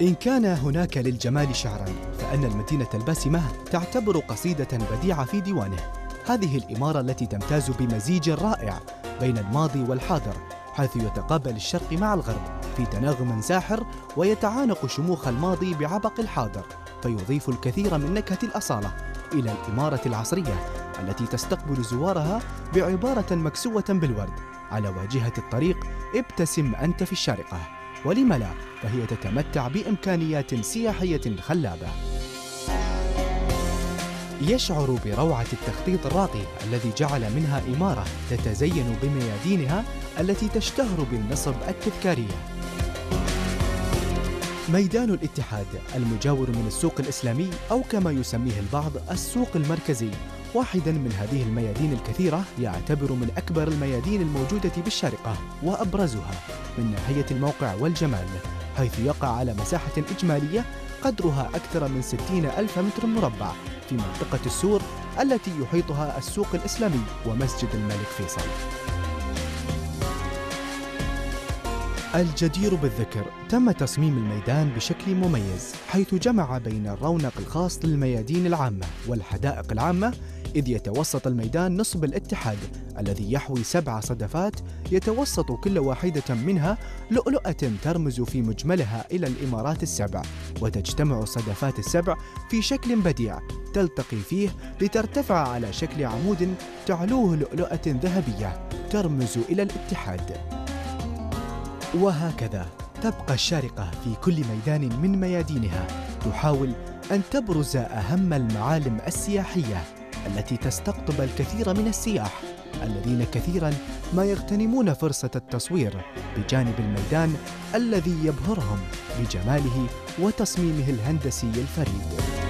إن كان هناك للجمال شعرا فأن المدينة الباسمة تعتبر قصيدة بديعة في ديوانه. هذه الإمارة التي تمتاز بمزيج رائع بين الماضي والحاضر حيث يتقابل الشرق مع الغرب في تناغم ساحر ويتعانق شموخ الماضي بعبق الحاضر فيضيف الكثير من نكهة الأصالة إلى الإمارة العصرية التي تستقبل زوارها بعبارة مكسوة بالورد. على واجهة الطريق ابتسم أنت في الشارقة. ولم لا فهي تتمتع بإمكانيات سياحية خلابة. يشعر بروعة التخطيط الراقي الذي جعل منها إمارة تتزين بميادينها التي تشتهر بالنصب التذكارية ميدان الاتحاد المجاور من السوق الإسلامي أو كما يسميه البعض السوق المركزي. واحدا من هذه الميادين الكثيرة يعتبر من أكبر الميادين الموجودة بالشارقة وأبرزها من ناحية الموقع والجمال حيث يقع على مساحة إجمالية قدرها أكثر من 60 ألف متر مربع في منطقة السور التي يحيطها السوق الإسلامي ومسجد الملك فيصل. الجدير بالذكر تم تصميم الميدان بشكل مميز حيث جمع بين الرونق الخاص للميادين العامة والحدائق العامة إذ يتوسط الميدان نصب الاتحاد الذي يحوي سبع صدفات يتوسط كل واحدة منها لؤلؤة ترمز في مجملها إلى الإمارات السبع وتجتمع الصدفات السبع في شكل بديع تلتقي فيه لترتفع على شكل عمود تعلوه لؤلؤة ذهبية ترمز إلى الاتحاد. وهكذا تبقى الشارقة في كل ميدان من ميادينها تحاول أن تبرز أهم المعالم السياحية. التي تستقطب الكثير من السياح الذين كثيرا ما يغتنمون فرصة التصوير بجانب الميدان الذي يبهرهم بجماله وتصميمه الهندسي الفريد.